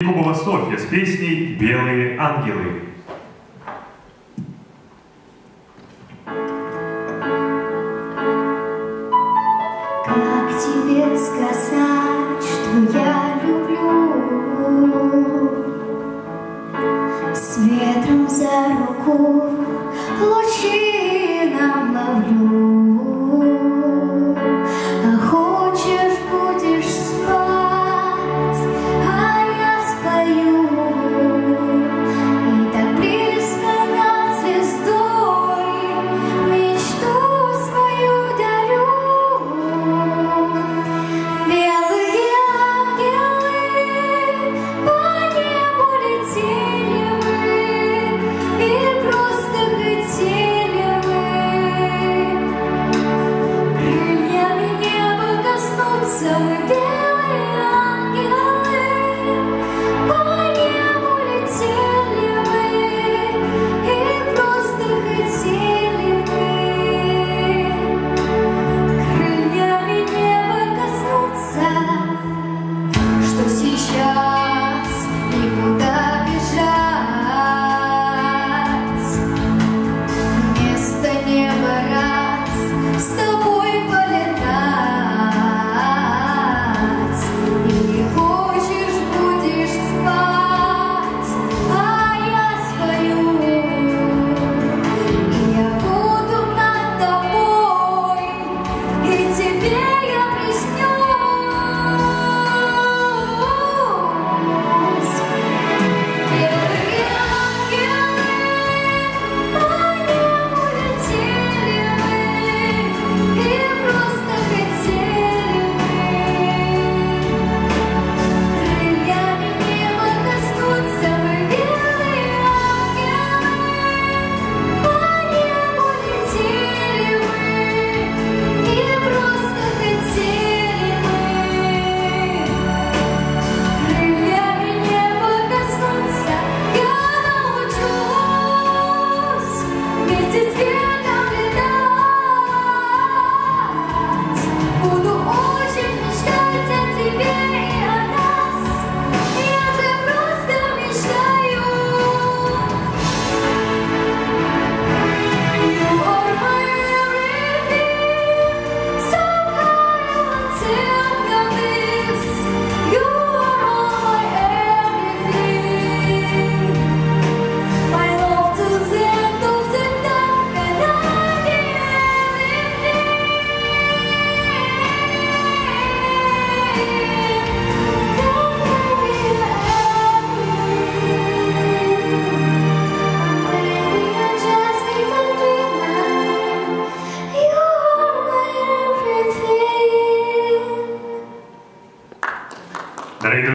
Кубова Софья с песней «Белые ангелы». Как тебе сказать, что я люблю? С ветром за руку лучи нам ловлю. just good. handle